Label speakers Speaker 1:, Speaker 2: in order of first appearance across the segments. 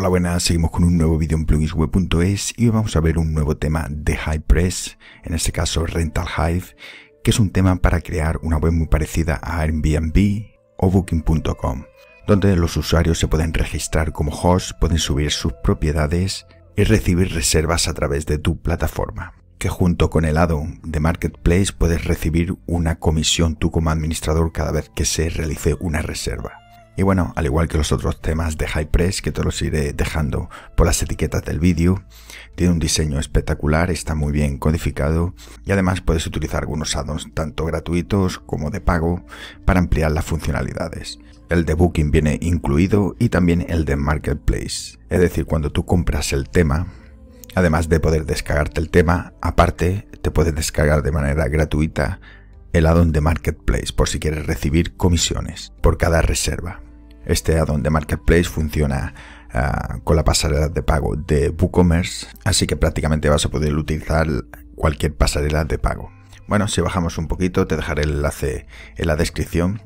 Speaker 1: Hola buenas, seguimos con un nuevo vídeo en pluginsweb.es y hoy vamos a ver un nuevo tema de HighPress, en este caso Rental Hive, que es un tema para crear una web muy parecida a Airbnb o Booking.com, donde los usuarios se pueden registrar como host, pueden subir sus propiedades y recibir reservas a través de tu plataforma que junto con el add-on de Marketplace puedes recibir una comisión tú como administrador cada vez que se realice una reserva. Y bueno, al igual que los otros temas de HighPress que te los iré dejando por las etiquetas del vídeo, tiene un diseño espectacular, está muy bien codificado y además puedes utilizar algunos add-ons tanto gratuitos como de pago para ampliar las funcionalidades. El de Booking viene incluido y también el de Marketplace. Es decir, cuando tú compras el tema, además de poder descargarte el tema, aparte te puedes descargar de manera gratuita el add-on de Marketplace por si quieres recibir comisiones por cada reserva. Este add-on de Marketplace funciona ah, con la pasarela de pago de WooCommerce, así que prácticamente vas a poder utilizar cualquier pasarela de pago. Bueno, si bajamos un poquito, te dejaré el enlace en la descripción.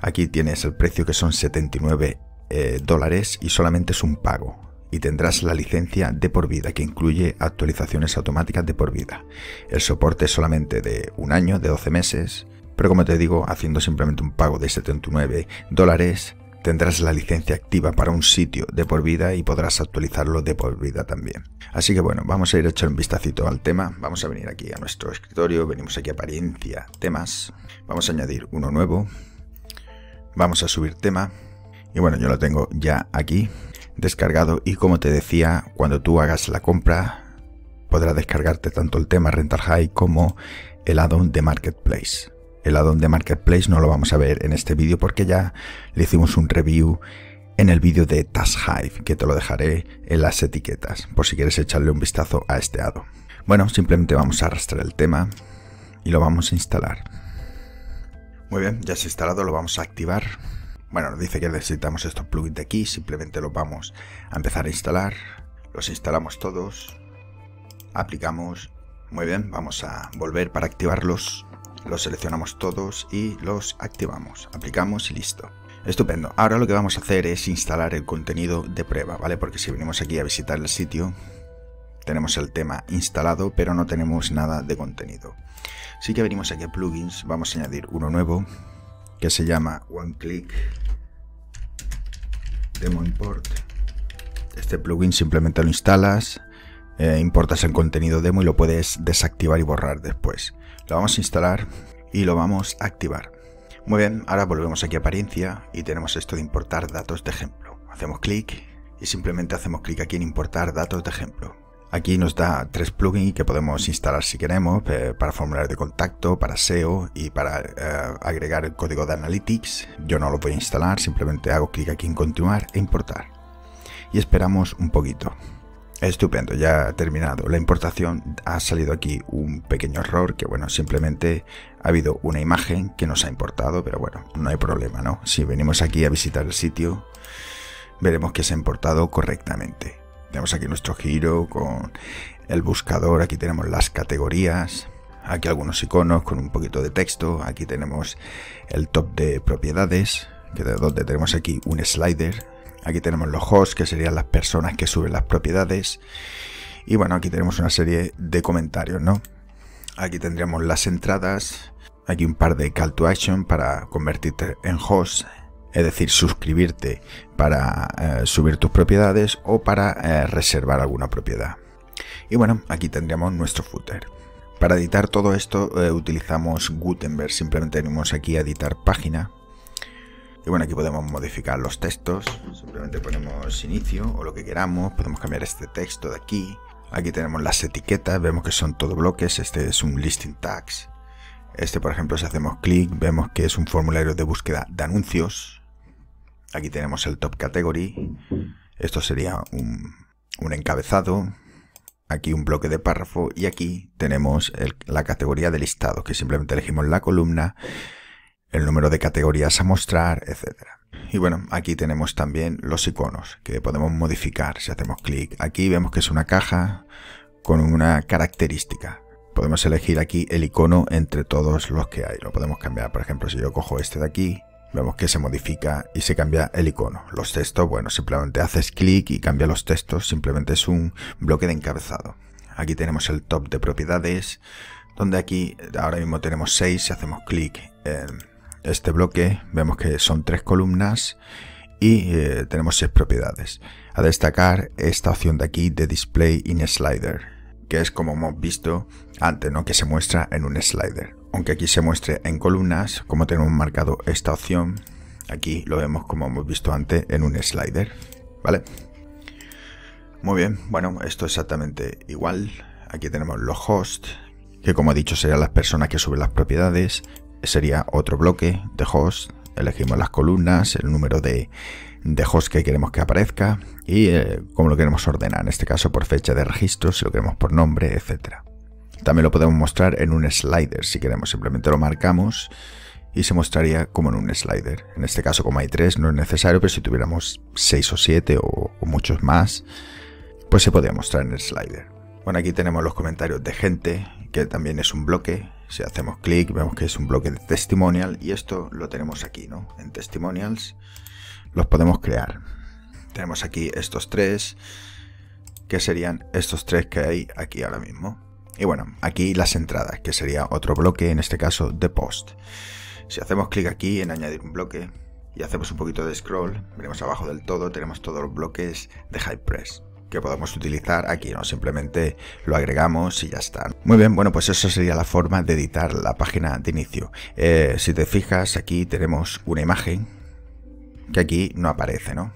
Speaker 1: Aquí tienes el precio que son 79 eh, dólares y solamente es un pago y tendrás la licencia de por vida que incluye actualizaciones automáticas de por vida. El soporte es solamente de un año, de 12 meses, pero como te digo, haciendo simplemente un pago de 79 dólares, tendrás la licencia activa para un sitio de por vida y podrás actualizarlo de por vida también. Así que bueno, vamos a ir a echar un vistacito al tema. Vamos a venir aquí a nuestro escritorio, venimos aquí a apariencia, temas. Vamos a añadir uno nuevo. Vamos a subir tema. Y bueno, yo lo tengo ya aquí descargado y como te decía, cuando tú hagas la compra podrás descargarte tanto el tema Rental High como el add-on de Marketplace. El add-on de Marketplace no lo vamos a ver en este vídeo porque ya le hicimos un review en el vídeo de Task Hive, que te lo dejaré en las etiquetas, por si quieres echarle un vistazo a este add-on. Bueno, simplemente vamos a arrastrar el tema y lo vamos a instalar. Muy bien, ya se ha instalado, lo vamos a activar. Bueno, nos dice que necesitamos estos plugins de aquí, simplemente los vamos a empezar a instalar. Los instalamos todos, aplicamos. Muy bien, vamos a volver para activarlos los seleccionamos todos y los activamos, aplicamos y listo. Estupendo, ahora lo que vamos a hacer es instalar el contenido de prueba, ¿vale? Porque si venimos aquí a visitar el sitio, tenemos el tema instalado, pero no tenemos nada de contenido. Así que venimos aquí a plugins, vamos a añadir uno nuevo, que se llama One Click Demo Import. Este plugin simplemente lo instalas, eh, importas el contenido demo y lo puedes desactivar y borrar después. Lo vamos a instalar y lo vamos a activar. Muy bien, ahora volvemos aquí a apariencia y tenemos esto de importar datos de ejemplo. Hacemos clic y simplemente hacemos clic aquí en importar datos de ejemplo. Aquí nos da tres plugins que podemos instalar si queremos eh, para formularios de contacto, para SEO y para eh, agregar el código de Analytics. Yo no lo voy a instalar, simplemente hago clic aquí en continuar e importar. Y esperamos un poquito. Estupendo, ya ha terminado la importación. Ha salido aquí un pequeño error que, bueno, simplemente ha habido una imagen que nos ha importado, pero bueno, no hay problema, ¿no? Si venimos aquí a visitar el sitio, veremos que se ha importado correctamente. Tenemos aquí nuestro giro con el buscador, aquí tenemos las categorías, aquí algunos iconos con un poquito de texto, aquí tenemos el top de propiedades, que de donde tenemos aquí un slider Aquí tenemos los hosts, que serían las personas que suben las propiedades. Y bueno, aquí tenemos una serie de comentarios, ¿no? Aquí tendríamos las entradas. Aquí un par de call to action para convertirte en host. Es decir, suscribirte para eh, subir tus propiedades o para eh, reservar alguna propiedad. Y bueno, aquí tendríamos nuestro footer. Para editar todo esto eh, utilizamos Gutenberg. Simplemente venimos aquí a editar página y bueno, aquí podemos modificar los textos. Simplemente ponemos inicio o lo que queramos. Podemos cambiar este texto de aquí. Aquí tenemos las etiquetas. Vemos que son todo bloques. Este es un listing tags. Este, por ejemplo, si hacemos clic, vemos que es un formulario de búsqueda de anuncios. Aquí tenemos el top category. Esto sería un, encabezado. Aquí un bloque de párrafo. Y aquí tenemos la categoría de listado, que simplemente elegimos la columna el número de categorías a mostrar, etc. Y bueno, aquí tenemos también los iconos que podemos modificar si hacemos clic. Aquí vemos que es una caja con una característica. Podemos elegir aquí el icono entre todos los que hay. Lo podemos cambiar. Por ejemplo, si yo cojo este de aquí Vemos que se modifica y se cambia el icono. Los textos, bueno, simplemente haces clic y cambia los textos, simplemente es un bloque de encabezado. Aquí tenemos el top de propiedades, donde aquí ahora mismo tenemos 6, si hacemos clic en este bloque, vemos que son tres columnas y eh, tenemos seis propiedades. A destacar esta opción de aquí de Display in Slider, que es como hemos visto antes, ¿no? que se muestra en un slider. Aunque aquí se muestre en columnas, como tenemos marcado esta opción, aquí lo vemos como hemos visto antes en un slider. ¿Vale? Muy bien, bueno, esto es exactamente igual. Aquí tenemos los hosts, que como he dicho serían las personas que suben las propiedades. Sería otro bloque de host. Elegimos las columnas, el número de, de host que queremos que aparezca y eh, cómo lo queremos ordenar. En este caso por fecha de registro, si lo queremos por nombre, etcétera. También lo podemos mostrar en un slider si queremos, simplemente lo marcamos y se mostraría como en un slider. En este caso como hay tres no es necesario, pero si tuviéramos seis o siete o, muchos más, pues se podría mostrar en el slider. Bueno, aquí tenemos los comentarios de gente, que también es un bloque. Si hacemos clic vemos que es un bloque de testimonial y esto lo tenemos aquí, ¿no? En testimonials los podemos crear. Tenemos aquí estos tres, que serían estos tres que hay aquí ahora mismo. Y bueno, aquí las entradas, que sería otro bloque, en este caso de post. Si hacemos clic aquí en añadir un bloque y hacemos un poquito de scroll, veremos abajo del todo, tenemos todos los bloques de HypePress que podemos utilizar aquí, ¿no? Simplemente lo agregamos y ya está. Muy bien, bueno, pues eso sería la forma de editar la página de inicio. Eh, si te fijas, aquí tenemos una imagen que aquí no aparece, ¿no?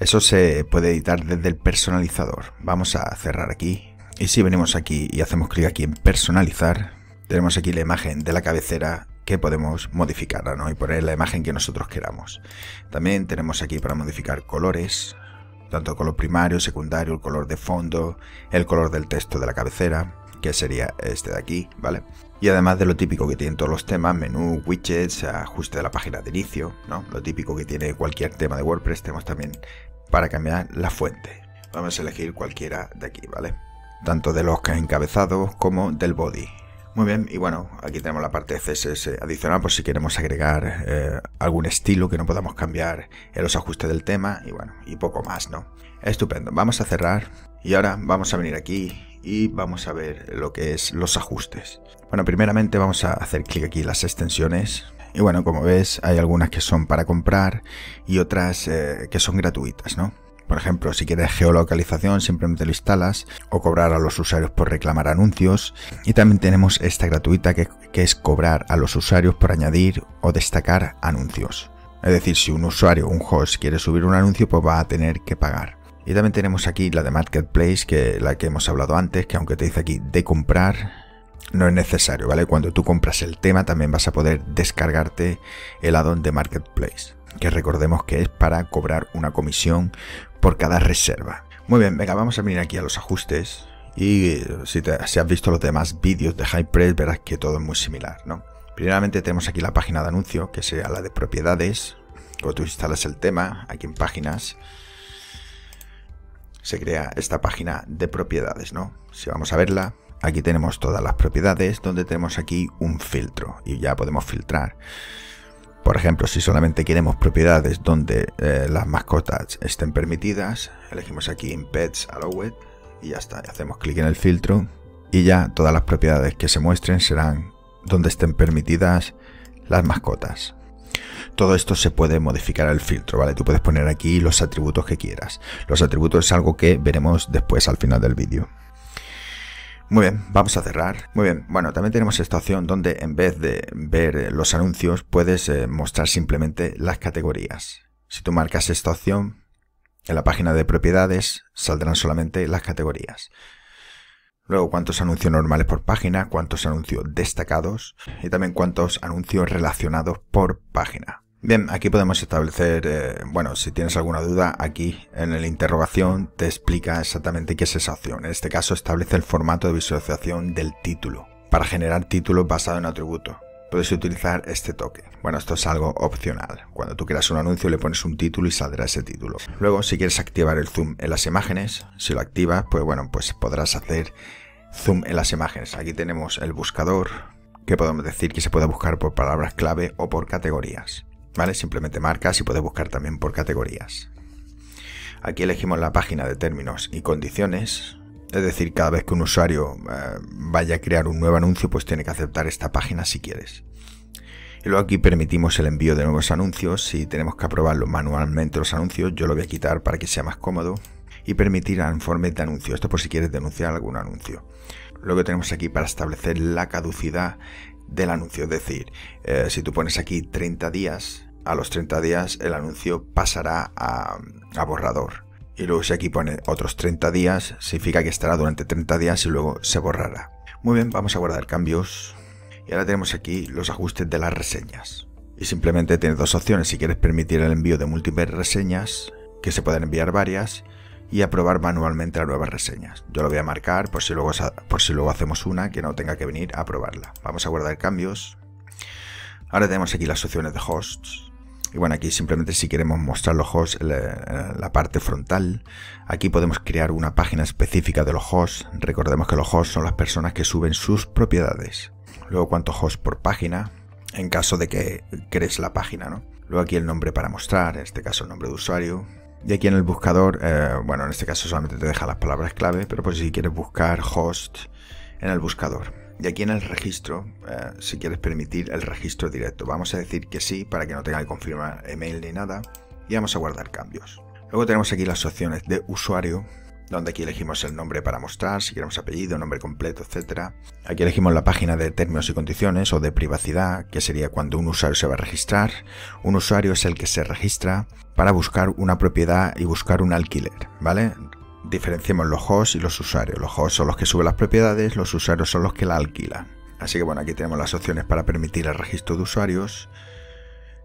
Speaker 1: Eso se puede editar desde el personalizador. Vamos a cerrar aquí y si venimos aquí y hacemos clic aquí en personalizar, tenemos aquí la imagen de la cabecera que podemos modificar ¿no? y poner la imagen que nosotros queramos. También tenemos aquí para modificar colores, tanto color primario, secundario, el color de fondo, el color del texto de la cabecera, que sería este de aquí, ¿vale? Y además de lo típico que tienen todos los temas, menú, widgets, ajuste de la página de inicio, ¿no? Lo típico que tiene cualquier tema de WordPress, tenemos también para cambiar la fuente. Vamos a elegir cualquiera de aquí, ¿vale? tanto de los encabezados como del body. Muy bien, y bueno, aquí tenemos la parte de CSS adicional por si queremos agregar eh, algún estilo que no podamos cambiar en los ajustes del tema y bueno, y poco más, ¿no? Estupendo, vamos a cerrar y ahora vamos a venir aquí y vamos a ver lo que es los ajustes. Bueno, primeramente vamos a hacer clic aquí en las extensiones y bueno, como ves hay algunas que son para comprar y otras eh, que son gratuitas, ¿no? Por ejemplo, si quieres geolocalización, simplemente lo instalas o cobrar a los usuarios por reclamar anuncios. Y también tenemos esta gratuita que, es cobrar a los usuarios por añadir o destacar anuncios. Es decir, si un usuario, un host, quiere subir un anuncio, pues va a tener que pagar. Y también tenemos aquí la de Marketplace, que la que hemos hablado antes, que aunque te dice aquí de comprar, no es necesario, ¿vale? Cuando tú compras el tema también vas a poder descargarte el addon de Marketplace, que recordemos que es para cobrar una comisión por cada reserva. Muy bien, venga, vamos a venir aquí a los ajustes y eh, si, has visto los demás vídeos de HypePress verás que todo es muy similar, ¿no? Primeramente tenemos aquí la página de anuncio, que sería la de propiedades. Cuando tú instalas el tema, aquí en páginas, se crea esta página de propiedades, ¿no? Si vamos a verla, aquí tenemos todas las propiedades, donde tenemos aquí un filtro y ya podemos filtrar. Por ejemplo, si solamente queremos propiedades donde eh, las mascotas estén permitidas, elegimos aquí en Pets Allowed y ya está. Hacemos clic en el filtro y ya todas las propiedades que se muestren serán donde estén permitidas las mascotas. Todo esto se puede modificar el filtro, ¿vale? Tú puedes poner aquí los atributos que quieras. Los atributos es algo que veremos después al final del vídeo. Muy bien, vamos a cerrar. Muy bien, bueno, también tenemos esta opción donde en vez de ver los anuncios puedes eh, mostrar simplemente las categorías. Si tú marcas esta opción, en la página de propiedades saldrán solamente las categorías. Luego cuántos anuncios normales por página, cuántos anuncios destacados y también cuántos anuncios relacionados por página. Bien, aquí podemos establecer, eh, bueno, si tienes alguna duda, aquí en la interrogación te explica exactamente qué es esa opción. En este caso establece el formato de visualización del título. Para generar títulos basado en atributo, puedes utilizar este toque. Bueno, esto es algo opcional. Cuando tú creas un anuncio le pones un título y saldrá ese título. Luego, si quieres activar el zoom en las imágenes, si lo activas, pues bueno, pues podrás hacer zoom en las imágenes. Aquí tenemos el buscador, que podemos decir que se puede buscar por palabras clave o por categorías. ¿Vale? Simplemente marcas y puedes buscar también por categorías. Aquí elegimos la página de términos y condiciones, es decir, cada vez que un usuario eh, vaya a crear un nuevo anuncio, pues tiene que aceptar esta página si quieres. Y luego aquí permitimos el envío de nuevos anuncios. Si tenemos que aprobarlo manualmente los anuncios, yo lo voy a quitar para que sea más cómodo. Y permitir informes de anuncio. Esto por si quieres denunciar algún anuncio. Luego tenemos aquí para establecer la caducidad del anuncio. Es decir, eh, si tú pones aquí 30 días, a los 30 días el anuncio pasará a, a borrador. Y luego si aquí pone otros 30 días, significa que estará durante 30 días y luego se borrará. Muy bien, vamos a guardar cambios. Y ahora tenemos aquí los ajustes de las reseñas. Y simplemente tienes dos opciones. Si quieres permitir el envío de múltiples reseñas, que se pueden enviar varias, y aprobar manualmente las nuevas reseñas. Yo lo voy a marcar por si luego, por si luego hacemos una que no tenga que venir a aprobarla. Vamos a guardar cambios. Ahora tenemos aquí las opciones de hosts. Y bueno, aquí simplemente si queremos mostrar los hosts en la, parte frontal, aquí podemos crear una página específica de los hosts. Recordemos que los hosts son las personas que suben sus propiedades. Luego cuántos hosts por página, en caso de que crees la página, ¿no? Luego aquí el nombre para mostrar, en este caso el nombre de usuario. Y aquí en el buscador, eh, bueno, en este caso solamente te deja las palabras clave, pero pues si quieres buscar host en el buscador. Y aquí en el registro, eh, si quieres permitir el registro directo, vamos a decir que sí para que no tenga que confirmar email ni nada. Y vamos a guardar cambios. Luego tenemos aquí las opciones de usuario, donde aquí elegimos el nombre para mostrar, si queremos apellido, nombre completo, etc. Aquí elegimos la página de términos y condiciones o de privacidad, que sería cuando un usuario se va a registrar. Un usuario es el que se registra para buscar una propiedad y buscar un alquiler, ¿vale? diferenciemos los hosts y los usuarios. Los hosts son los que suben las propiedades, los usuarios son los que la alquilan. Así que bueno, aquí tenemos las opciones para permitir el registro de usuarios.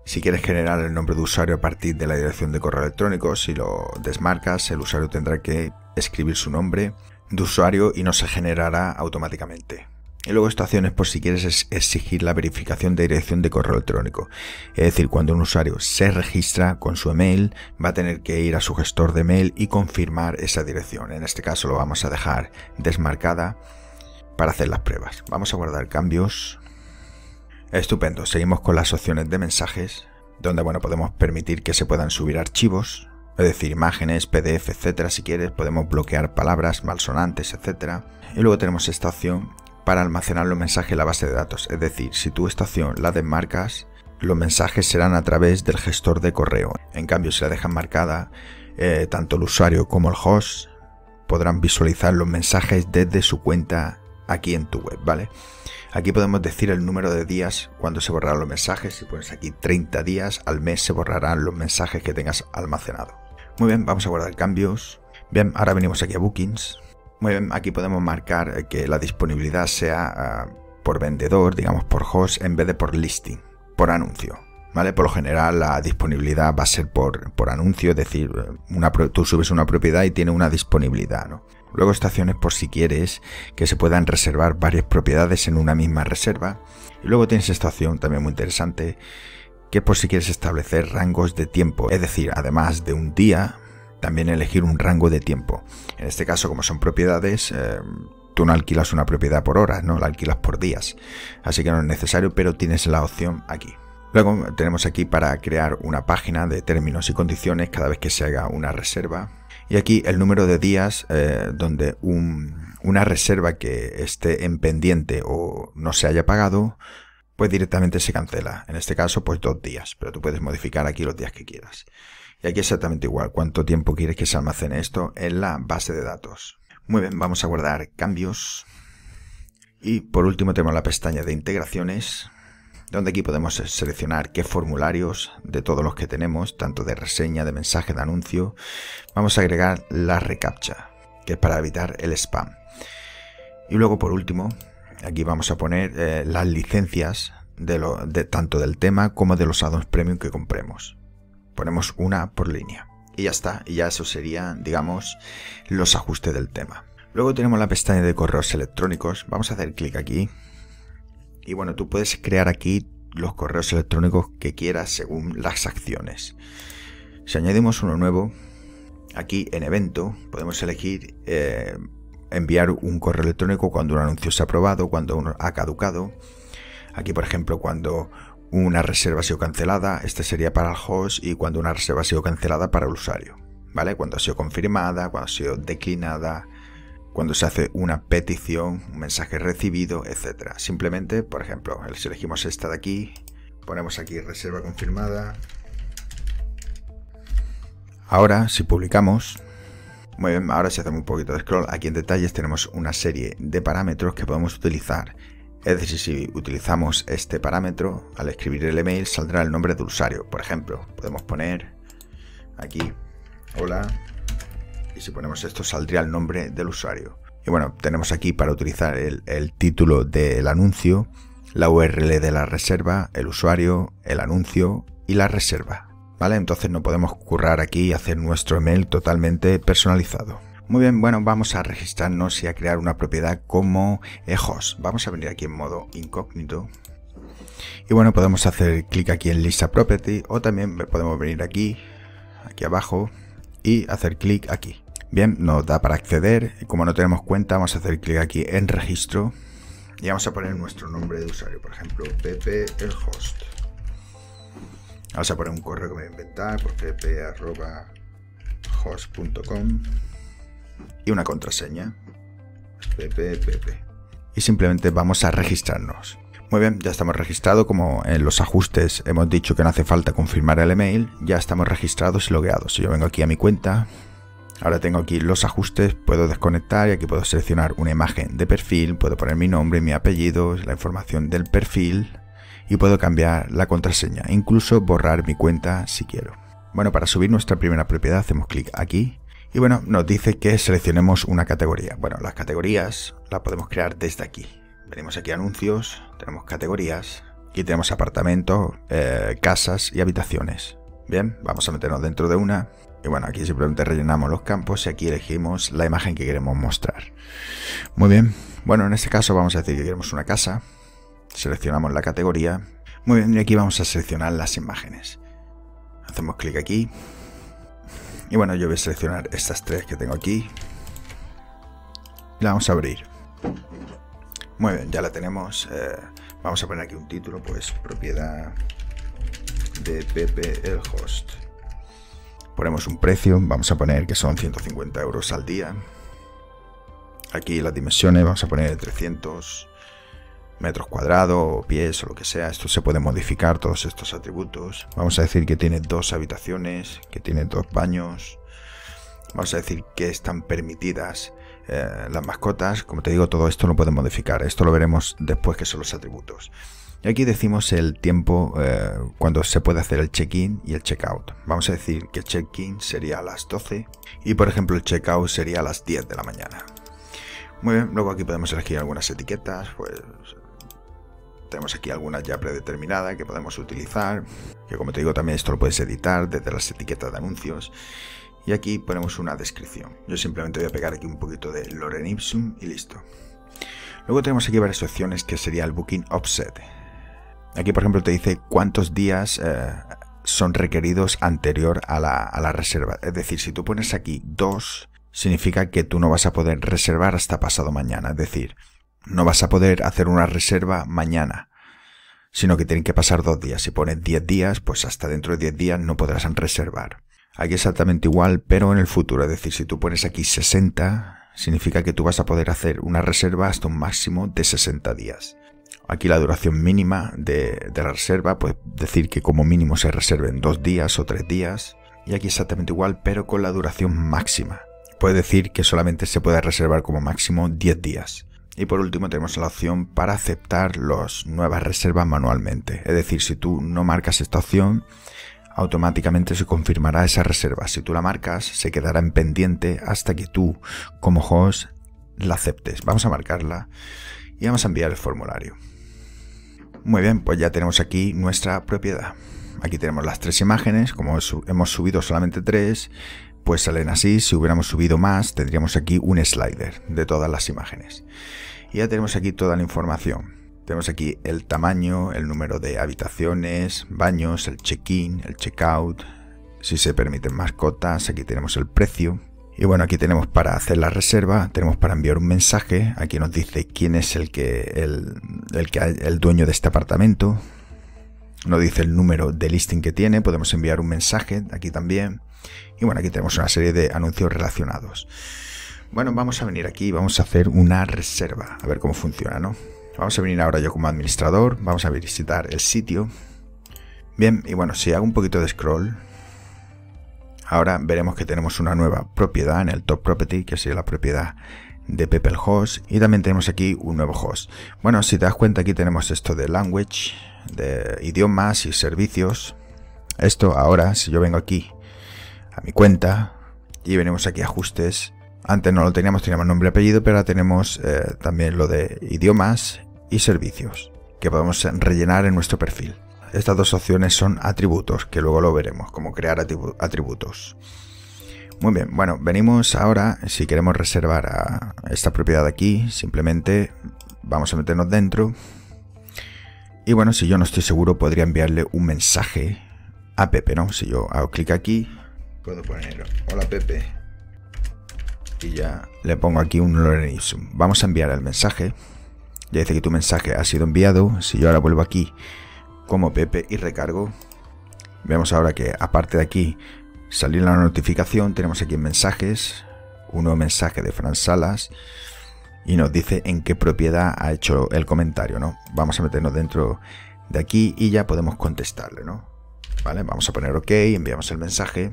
Speaker 1: Si quieres generar el nombre de usuario a partir de la dirección de correo electrónico, si lo desmarcas, el usuario tendrá que escribir su nombre de usuario y no se generará automáticamente. Y luego estaciones por si quieres exigir la verificación de dirección de correo electrónico. Es decir, cuando un usuario se registra con su email, va a tener que ir a su gestor de mail y confirmar esa dirección. En este caso lo vamos a dejar desmarcada para hacer las pruebas. Vamos a guardar cambios. Estupendo. Seguimos con las opciones de mensajes, donde bueno, podemos permitir que se puedan subir archivos, es decir, imágenes, PDF, etcétera. Si quieres, podemos bloquear palabras malsonantes, etcétera. Y luego tenemos esta opción para almacenar los mensajes en la base de datos. Es decir, si tu estación la desmarcas, los mensajes serán a través del gestor de correo. En cambio, si la dejan marcada, eh, tanto el usuario como el host podrán visualizar los mensajes desde su cuenta aquí en tu web, ¿vale? Aquí podemos decir el número de días cuando se borrarán los mensajes. Si pones aquí 30 días, al mes se borrarán los mensajes que tengas almacenado. Muy bien, vamos a guardar cambios. Bien, ahora venimos aquí a Bookings. Muy bien, aquí podemos marcar que la disponibilidad sea ah, por vendedor, digamos por host, en vez de por listing, por anuncio. ¿Vale? Por lo general la disponibilidad va a ser por, por anuncio, es decir, una, tú subes una propiedad y tiene una disponibilidad. ¿no? Luego estaciones por si quieres que se puedan reservar varias propiedades en una misma reserva. Y luego tienes esta opción también muy interesante, que por si quieres establecer rangos de tiempo, es decir, además de un día, también elegir un rango de tiempo. En este caso, como son propiedades, eh, tú no alquilas una propiedad por horas, ¿no? La alquilas por días. Así que no es necesario, pero tienes la opción aquí. Luego tenemos aquí para crear una página de términos y condiciones cada vez que se haga una reserva. Y aquí el número de días eh, donde una reserva que esté en pendiente o no se haya pagado, pues directamente se cancela. En este caso, pues dos días, pero tú puedes modificar aquí los días que quieras. Y aquí exactamente igual, cuánto tiempo quieres que se almacene esto en la base de datos. Muy bien, vamos a guardar cambios. Y por último tenemos la pestaña de integraciones, donde aquí podemos seleccionar qué formularios de todos los que tenemos, tanto de reseña, de mensaje, de anuncio. Vamos a agregar la recaptcha, que es para evitar el spam. Y luego por último, aquí vamos a poner eh, las licencias de, tanto del tema como de los addons premium que compremos ponemos una por línea. Y ya está, y ya eso sería, digamos, los ajustes del tema. Luego tenemos la pestaña de correos electrónicos. Vamos a hacer clic aquí. Y bueno, tú puedes crear aquí los correos electrónicos que quieras según las acciones. Si añadimos uno nuevo, aquí en evento podemos elegir eh, enviar un correo electrónico cuando un anuncio se ha aprobado, cuando uno ha caducado. Aquí, por ejemplo, cuando una reserva ha sido cancelada, este sería para el host y cuando una reserva ha sido cancelada para el usuario, ¿vale? Cuando ha sido confirmada, cuando ha sido declinada, cuando se hace una petición, un mensaje recibido, etc. Simplemente, por ejemplo, si elegimos esta de aquí, ponemos aquí reserva confirmada. Ahora, si publicamos, muy bien, ahora si hacemos un poquito de scroll, aquí en detalles tenemos una serie de parámetros que podemos utilizar. Es decir, si utilizamos este parámetro, al escribir el email saldrá el nombre del usuario. Por ejemplo, podemos poner aquí, hola, y si ponemos esto saldría el nombre del usuario. Y bueno, tenemos aquí para utilizar el, título del anuncio, la URL de la reserva, el usuario, el anuncio y la reserva. ¿Vale? Entonces no podemos currar aquí y hacer nuestro email totalmente personalizado. Muy bien, bueno, vamos a registrarnos y a crear una propiedad como host. Vamos a venir aquí en modo incógnito. Y bueno, podemos hacer clic aquí en lista property o también podemos venir aquí, aquí abajo y hacer clic aquí. Bien, nos da para acceder como no tenemos cuenta vamos a hacer clic aquí en registro y vamos a poner nuestro nombre de usuario, por ejemplo, pp el host. Vamos a poner un correo que me voy a inventar, por pues pp.host.com y una contraseña, pp, Y simplemente vamos a registrarnos. Muy bien, ya estamos registrados, como en los ajustes hemos dicho que no hace falta confirmar el email, ya estamos registrados y logueados. Si yo vengo aquí a mi cuenta, Ahora tengo aquí los ajustes, puedo desconectar y aquí puedo seleccionar una imagen de perfil, puedo poner mi nombre, mi apellido, la información del perfil y puedo cambiar la contraseña, incluso borrar mi cuenta si quiero. Bueno, para subir nuestra primera propiedad hacemos clic aquí y bueno, nos dice que seleccionemos una categoría. Bueno, las categorías las podemos crear desde aquí. Venimos aquí a anuncios, tenemos categorías, aquí tenemos apartamentos, eh, casas y habitaciones. Bien, vamos a meternos dentro de una y bueno, aquí simplemente rellenamos los campos y aquí elegimos la imagen que queremos mostrar. Muy bien, bueno, en este caso vamos a decir que queremos una casa. Seleccionamos la categoría. Muy bien, y aquí vamos a seleccionar las imágenes. Hacemos clic aquí. Y bueno, yo voy a seleccionar estas tres que tengo aquí. Y la vamos a abrir. Muy bien, ya la tenemos. Eh, vamos a poner aquí un título, pues propiedad de Pepe el host ponemos un precio, vamos a poner que son 150 euros al día. Aquí las dimensiones, vamos a poner 300 metros cuadrados o pies o lo que sea. Esto se puede modificar, todos estos atributos. Vamos a decir que tiene dos habitaciones, que tiene dos baños. Vamos a decir que están permitidas eh, las mascotas. Como te digo, todo esto lo puede modificar. Esto lo veremos después que son los atributos. Y aquí decimos el tiempo eh, cuando se puede hacer el check-in y el check-out. Vamos a decir que el check-in sería a las 12 y por ejemplo el check-out sería a las 10 de la mañana. Muy bien, luego aquí podemos elegir algunas etiquetas, pues tenemos aquí algunas ya predeterminadas que podemos utilizar, que como te digo también esto lo puedes editar desde las etiquetas de anuncios. Y aquí ponemos una descripción. Yo simplemente voy a pegar aquí un poquito de Loren Ipsum y listo. Luego tenemos aquí varias opciones que sería el Booking Offset. Aquí, por ejemplo, te dice cuántos días eh, son requeridos anterior a la, reserva. Es decir, si tú pones aquí dos, significa que tú no vas a poder reservar hasta pasado mañana. Es decir, no vas a poder hacer una reserva mañana, sino que tienen que pasar dos días. Si pones 10 días, pues hasta dentro de 10 días no podrás reservar. Aquí exactamente igual, pero en el futuro. Es decir, si tú pones aquí 60, significa que tú vas a poder hacer una reserva hasta un máximo de 60 días. Aquí la duración mínima de, la reserva, pues decir que como mínimo se reserven dos días o tres días. Y aquí exactamente igual, pero con la duración máxima. Puede decir que solamente se puede reservar como máximo 10 días. Y por último tenemos la opción para aceptar las nuevas reservas manualmente. Es decir, si tú no marcas esta opción, automáticamente se confirmará esa reserva. Si tú la marcas, se quedará en pendiente hasta que tú, como host, la aceptes. Vamos a marcarla y vamos a enviar el formulario. Muy bien, pues ya tenemos aquí nuestra propiedad. Aquí tenemos las tres imágenes, como hemos subido solamente tres, pues salen así. Si hubiéramos subido más, tendríamos aquí un slider de todas las imágenes. Y ya tenemos aquí toda la información. Tenemos aquí el tamaño, el número de habitaciones, baños, el check-in, el check-out, si se permiten mascotas, aquí tenemos el precio, y bueno, aquí tenemos para hacer la reserva, tenemos para enviar un mensaje, aquí nos dice quién es el que el, el, que, el dueño de este apartamento. nos dice el número de listing que tiene, podemos enviar un mensaje aquí también. Y bueno, aquí tenemos una serie de anuncios relacionados. Bueno, vamos a venir aquí y vamos a hacer una reserva, a ver cómo funciona, ¿no? Vamos a venir ahora yo como administrador, vamos a visitar el sitio. Bien, y bueno, si hago un poquito de scroll, ahora veremos que tenemos una nueva propiedad en el top property, que sería la propiedad de Pepe el host, y también tenemos aquí un nuevo host. Bueno, si te das cuenta aquí tenemos esto de language, de idiomas y servicios. Esto ahora, si yo vengo aquí a mi cuenta y venimos aquí ajustes, antes no lo teníamos, teníamos nombre y apellido, pero ahora tenemos eh, también lo de idiomas y servicios que podemos rellenar en nuestro perfil. Estas dos opciones son atributos, que luego lo veremos, como crear atributos. Muy bien, bueno, venimos ahora, si queremos reservar a esta propiedad aquí, simplemente vamos a meternos dentro. Y bueno, si yo no estoy seguro, podría enviarle un mensaje a Pepe, ¿no? Si yo hago clic aquí, puedo poner, hola Pepe, y ya le pongo aquí un Lorenzo. Vamos a enviar el mensaje. Ya dice que tu mensaje ha sido enviado. Si yo ahora vuelvo aquí como Pepe y recargo, vemos ahora que aparte de aquí salir la notificación, tenemos aquí mensajes, un nuevo mensaje de Fran Salas y nos dice en qué propiedad ha hecho el comentario, ¿no? Vamos a meternos dentro de aquí y ya podemos contestarle, ¿no? Vale, vamos a poner OK, enviamos el mensaje.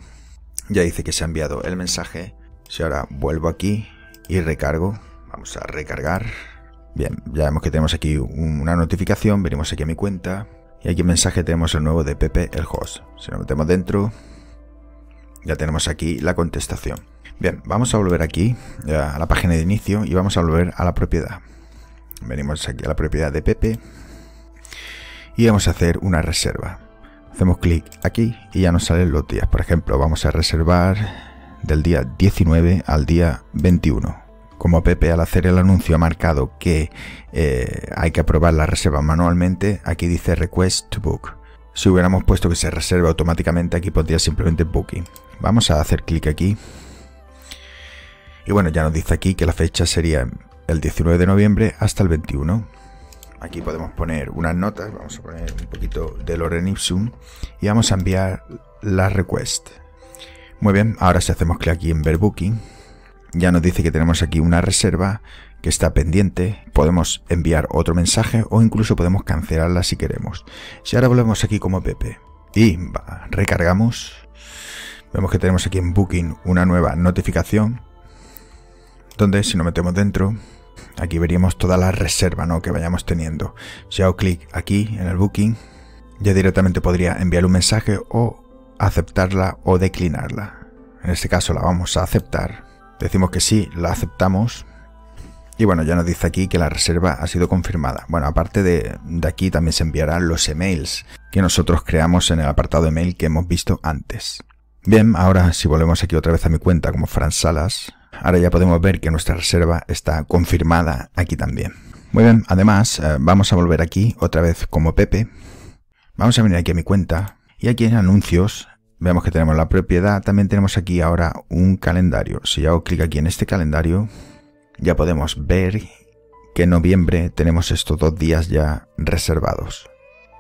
Speaker 1: Ya dice que se ha enviado el mensaje. Si ahora vuelvo aquí y recargo, vamos a recargar. Bien, ya vemos que tenemos aquí una notificación, venimos aquí a mi cuenta y aquí en mensaje tenemos el nuevo de Pepe, el host. Si nos metemos dentro, ya tenemos aquí la contestación. Bien, vamos a volver aquí a la página de inicio y vamos a volver a la propiedad. Venimos aquí a la propiedad de Pepe y vamos a hacer una reserva. Hacemos clic aquí y ya nos salen los días. Por ejemplo, vamos a reservar del día 19 al día 21 como Pepe al hacer el anuncio ha marcado que eh, hay que aprobar la reserva manualmente, aquí dice Request to Book. Si hubiéramos puesto que se reserva automáticamente, aquí pondría simplemente Booking. Vamos a hacer clic aquí. Y bueno, ya nos dice aquí que la fecha sería el 19 de noviembre hasta el 21. Aquí podemos poner unas notas, vamos a poner un poquito de Loren Ipsum y vamos a enviar la request. Muy bien, ahora si hacemos clic aquí en ver Booking, ya nos dice que tenemos aquí una reserva que está pendiente, podemos enviar otro mensaje o incluso podemos cancelarla si queremos. Si ahora volvemos aquí como Pepe y recargamos, vemos que tenemos aquí en Booking una nueva notificación donde si nos metemos dentro, aquí veríamos toda la reserva ¿no? que vayamos teniendo. Si hago clic aquí en el Booking, ya directamente podría enviar un mensaje o aceptarla o declinarla. En este caso la vamos a aceptar Decimos que sí, la aceptamos. Y bueno, ya nos dice aquí que la reserva ha sido confirmada. Bueno, aparte de, aquí también se enviarán los emails que nosotros creamos en el apartado email que hemos visto antes. Bien, ahora si volvemos aquí otra vez a mi cuenta como Fran Salas, ahora ya podemos ver que nuestra reserva está confirmada aquí también. Muy bien, además eh, vamos a volver aquí otra vez como Pepe. Vamos a venir aquí a mi cuenta y aquí en anuncios Vemos que tenemos la propiedad, también tenemos aquí ahora un calendario. Si yo hago clic aquí en este calendario, ya podemos ver que en noviembre tenemos estos dos días ya reservados.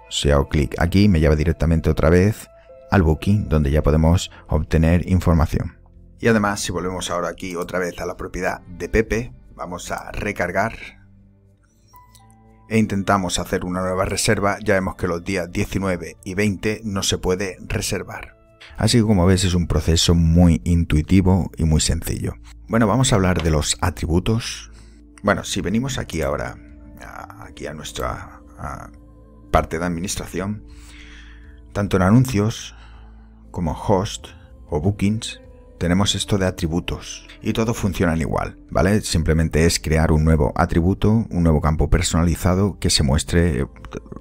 Speaker 1: Si hago clic aquí, me lleva directamente otra vez al booking, donde ya podemos obtener información. Y además, si volvemos ahora aquí otra vez a la propiedad de Pepe, vamos a recargar e intentamos hacer una nueva reserva, ya vemos que los días 19 y 20 no se puede reservar. Así que como ves es un proceso muy intuitivo y muy sencillo. Bueno, vamos a hablar de los atributos. Bueno, si venimos aquí ahora, aquí a nuestra parte de administración, tanto en anuncios como host o bookings, tenemos esto de atributos y todo funcionan igual, ¿vale? Simplemente es crear un nuevo atributo, un nuevo campo personalizado que se muestre,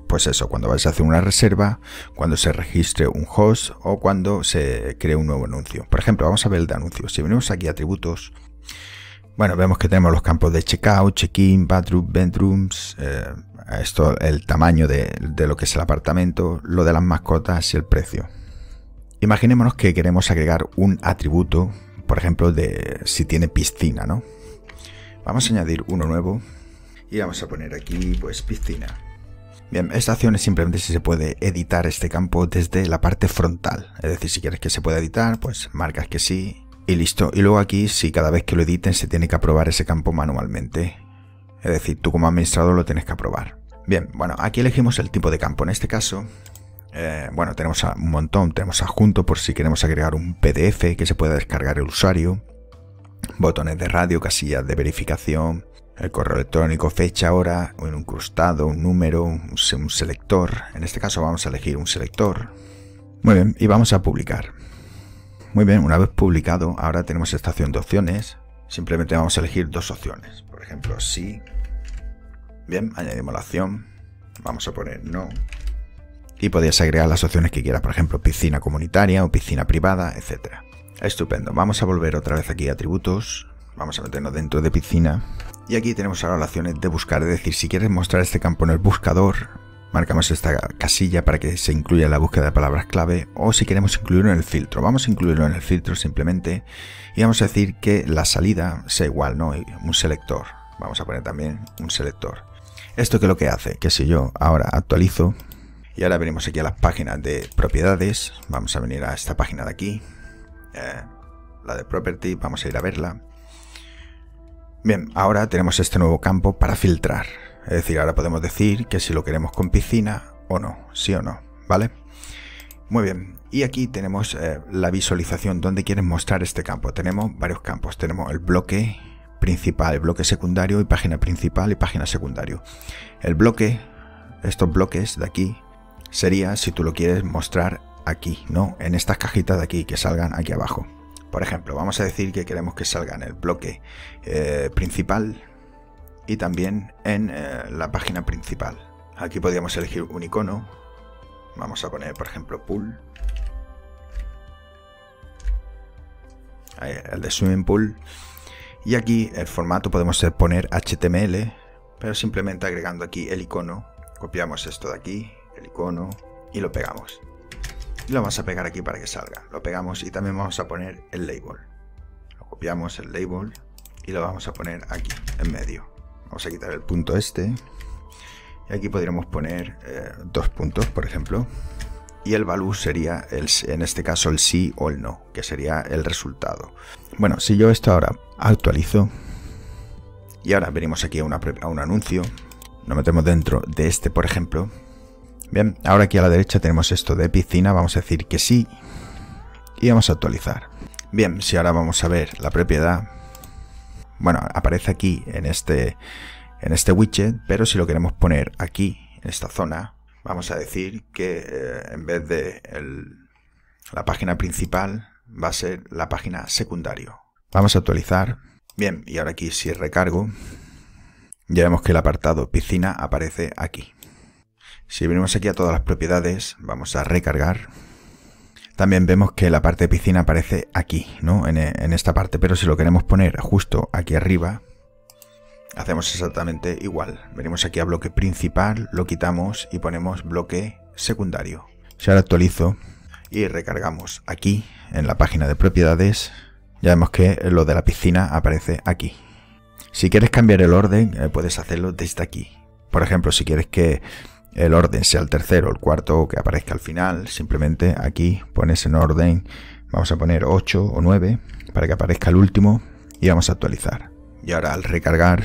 Speaker 1: pues eso, cuando vais a hacer una reserva, cuando se registre un host o cuando se cree un nuevo anuncio. Por ejemplo, vamos a ver el de anuncios. Si venimos aquí a atributos, bueno, vemos que tenemos los campos de checkout, check-in, bathroom, bedrooms, eh, esto, el tamaño de lo que es el apartamento, lo de las mascotas y el precio. Imaginémonos que queremos agregar un atributo, por ejemplo, de si tiene piscina, ¿no? Vamos a añadir uno nuevo y vamos a poner aquí, pues, piscina. Bien, esta acción es simplemente si se puede editar este campo desde la parte frontal. Es decir, si quieres que se pueda editar, pues marcas que sí y listo. Y luego aquí, si cada vez que lo editen se tiene que aprobar ese campo manualmente. Es decir, tú como administrador lo tienes que aprobar. Bien, bueno, aquí elegimos el tipo de campo. En este caso, eh, bueno, tenemos un montón. Tenemos adjunto por si queremos agregar un PDF que se pueda descargar el usuario. Botones de radio, casillas de verificación, el correo electrónico, fecha, hora, un incrustado, un número, un, selector. En este caso vamos a elegir un selector. Muy bien, y vamos a publicar. Muy bien, una vez publicado, ahora tenemos esta opción de opciones. Simplemente vamos a elegir dos opciones. Por ejemplo, sí. Bien, añadimos la opción. Vamos a poner no. Y podéis agregar las opciones que quieras, por ejemplo, piscina comunitaria o piscina privada, etc. Estupendo. Vamos a volver otra vez aquí a atributos. Vamos a meternos dentro de piscina y aquí tenemos ahora las opciones de buscar, es decir, si quieres mostrar este campo en el buscador, marcamos esta casilla para que se incluya la búsqueda de palabras clave o si queremos incluirlo en el filtro. Vamos a incluirlo en el filtro simplemente y vamos a decir que la salida sea igual, ¿no? Un selector. Vamos a poner también un selector. Esto que lo que hace, que si yo ahora actualizo y ahora venimos aquí a las páginas de propiedades, vamos a venir a esta página de aquí, eh, la de property, vamos a ir a verla Bien, ahora tenemos este nuevo campo para filtrar. Es decir, ahora podemos decir que si lo queremos con piscina o no, sí o no, ¿vale? Muy bien, y aquí tenemos eh, la visualización donde quieren mostrar este campo. Tenemos varios campos, tenemos el bloque principal, el bloque secundario y página principal y página secundario. El bloque, estos bloques de aquí, sería si tú lo quieres mostrar aquí, ¿no? En estas cajitas de aquí, que salgan aquí abajo. Por ejemplo, vamos a decir que queremos que salga en el bloque eh, principal y también en eh, la página principal. Aquí podríamos elegir un icono. Vamos a poner, por ejemplo, pool. el de swimming pool. Y aquí el formato podemos poner HTML, pero simplemente agregando aquí el icono. Copiamos esto de aquí, el icono, y lo pegamos y lo vamos a pegar aquí para que salga. Lo pegamos y también vamos a poner el label. Lo copiamos el label y lo vamos a poner aquí en medio. Vamos a quitar el punto este y aquí podríamos poner eh, dos puntos, por ejemplo. Y el value sería, el, en este caso, el sí o el no, que sería el resultado. Bueno, si yo esto ahora actualizo y ahora venimos aquí a, a un anuncio, nos metemos dentro de este, por ejemplo, Bien, ahora aquí a la derecha tenemos esto de piscina, vamos a decir que sí y vamos a actualizar. Bien, si ahora vamos a ver la propiedad, bueno, aparece aquí en este, en este widget, pero si lo queremos poner aquí, en esta zona, vamos a decir que eh, en vez de la página principal va a ser la página secundario. Vamos a actualizar. Bien, y ahora aquí si recargo, ya vemos que el apartado piscina aparece aquí. Si venimos aquí a todas las propiedades, vamos a recargar. También vemos que la parte de piscina aparece aquí, ¿no? En, esta parte, pero si lo queremos poner justo aquí arriba, hacemos exactamente igual. Venimos aquí a bloque principal, lo quitamos y ponemos bloque secundario. Si ahora actualizo y recargamos aquí, en la página de propiedades, ya vemos que lo de la piscina aparece aquí. Si quieres cambiar el orden, eh, puedes hacerlo desde aquí. Por ejemplo, si quieres que el orden sea el tercero el cuarto que aparezca al final, simplemente aquí pones en orden, vamos a poner 8 o 9 para que aparezca el último y vamos a actualizar. Y ahora al recargar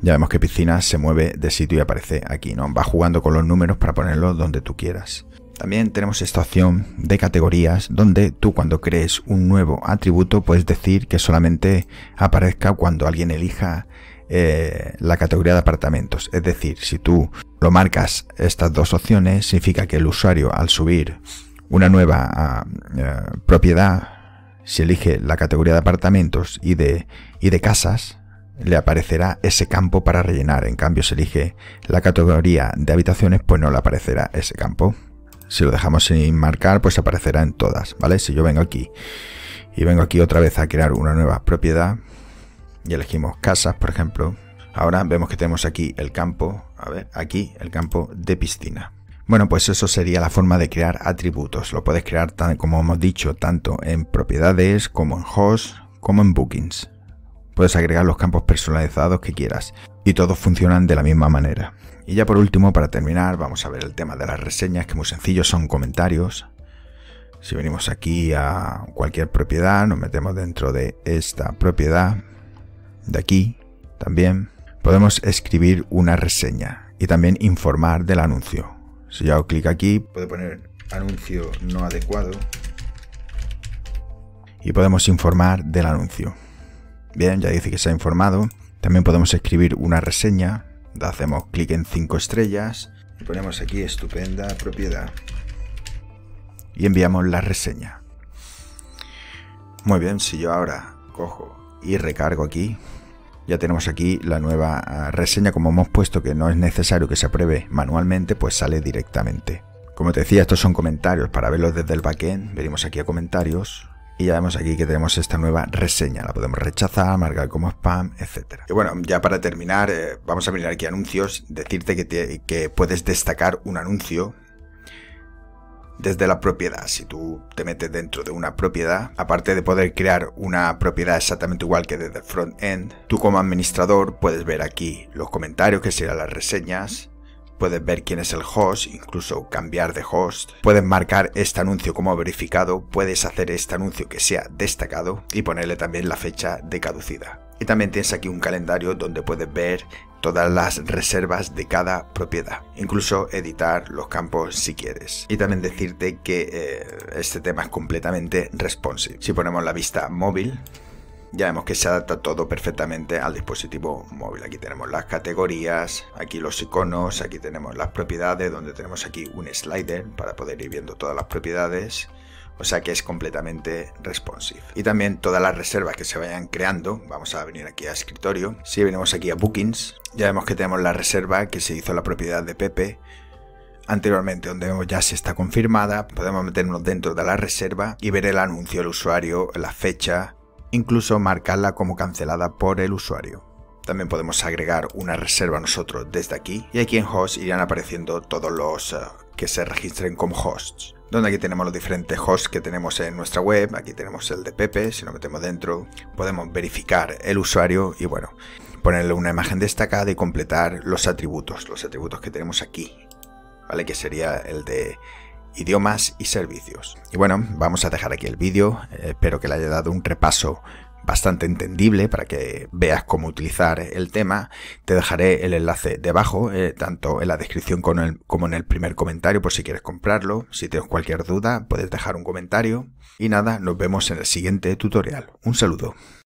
Speaker 1: ya vemos que piscina se mueve de sitio y aparece aquí, ¿no? Va jugando con los números para ponerlo donde tú quieras. También tenemos esta opción de categorías donde tú cuando crees un nuevo atributo puedes decir que solamente aparezca cuando alguien elija eh, la categoría de apartamentos. Es decir, si tú lo marcas estas dos opciones, significa que el usuario al subir una nueva ah, eh, propiedad, si elige la categoría de apartamentos y de, y de casas, le aparecerá ese campo para rellenar. En cambio, si elige la categoría de habitaciones, pues no le aparecerá ese campo. Si lo dejamos sin marcar, pues aparecerá en todas, ¿vale? Si yo vengo aquí y vengo aquí otra vez a crear una nueva propiedad y elegimos casas, por ejemplo, Ahora vemos que tenemos aquí el campo, a ver, aquí el campo de piscina. Bueno, pues eso sería la forma de crear atributos. Lo puedes crear, tan, como hemos dicho, tanto en propiedades como en host, como en bookings. Puedes agregar los campos personalizados que quieras y todos funcionan de la misma manera. Y ya por último, para terminar, vamos a ver el tema de las reseñas, que muy sencillo, son comentarios. Si venimos aquí a cualquier propiedad, nos metemos dentro de esta propiedad, de aquí también, podemos escribir una reseña y también informar del anuncio. Si yo hago clic aquí, puedo poner anuncio no adecuado y podemos informar del anuncio. Bien, ya dice que se ha informado. También podemos escribir una reseña. Hacemos clic en 5 estrellas y ponemos aquí estupenda propiedad. Y enviamos la reseña. Muy bien, si yo ahora cojo y recargo aquí, ya tenemos aquí la nueva ah, reseña. Como hemos puesto que no es necesario que se apruebe manualmente, pues sale directamente. Como te decía, estos son comentarios. Para verlos desde el backend, venimos aquí a comentarios, y ya vemos aquí que tenemos esta nueva reseña. La podemos rechazar, marcar como spam, etc. Y bueno, ya para terminar, eh, vamos a mirar aquí anuncios. Decirte que, que puedes destacar un anuncio desde la propiedad. Si tú te metes dentro de una propiedad, aparte de poder crear una propiedad exactamente igual que desde el front-end, tú como administrador puedes ver aquí los comentarios, que serían las reseñas, puedes ver quién es el host, incluso cambiar de host, puedes marcar este anuncio como verificado, puedes hacer este anuncio que sea destacado y ponerle también la fecha de caducidad. Y también tienes aquí un calendario donde puedes ver todas las reservas de cada propiedad, incluso editar los campos si quieres. Y también decirte que eh, este tema es completamente responsive. Si ponemos la vista móvil, ya vemos que se adapta todo perfectamente al dispositivo móvil. Aquí tenemos las categorías, aquí los iconos, aquí tenemos las propiedades, donde tenemos aquí un slider para poder ir viendo todas las propiedades. O sea que es completamente responsive. Y también todas las reservas que se vayan creando. Vamos a venir aquí a escritorio. Si venimos aquí a bookings, ya vemos que tenemos la reserva que se hizo la propiedad de Pepe anteriormente donde vemos ya si está confirmada, podemos meternos dentro de la reserva y ver el anuncio del usuario, la fecha, incluso marcarla como cancelada por el usuario. También podemos agregar una reserva nosotros desde aquí y aquí en host irán apareciendo todos los eh, que se registren como hosts. Donde aquí tenemos los diferentes hosts que tenemos en nuestra web, aquí tenemos el de Pepe, si lo metemos dentro podemos verificar el usuario y bueno, ponerle una imagen destacada y completar los atributos, los atributos que tenemos aquí, ¿vale? Que sería el de idiomas y servicios. Y bueno, vamos a dejar aquí el vídeo, espero que le haya dado un repaso bastante entendible para que veas cómo utilizar el tema. Te dejaré el enlace debajo, eh, tanto en la descripción como en el primer comentario por si quieres comprarlo. Si tienes cualquier duda, puedes dejar un comentario. Y nada, nos vemos en el siguiente tutorial. Un saludo.